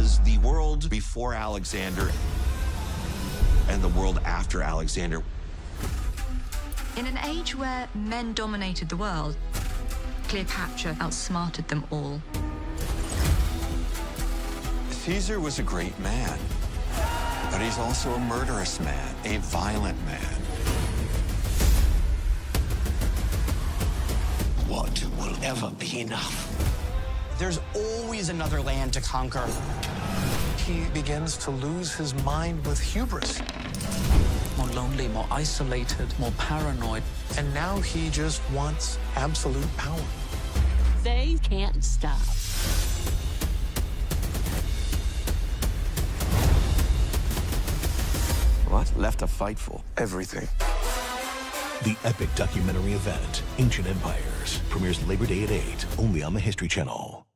was the world before Alexander and the world after Alexander. In an age where men dominated the world, Cleopatra outsmarted them all. Caesar was a great man, but he's also a murderous man, a violent man. What will ever be enough? There's always another land to conquer. He begins to lose his mind with hubris. More lonely, more isolated, more paranoid. And now he just wants absolute power. They can't stop. What left to fight for? Everything. The epic documentary event, Ancient Empires, premieres Labor Day at 8, only on the History Channel.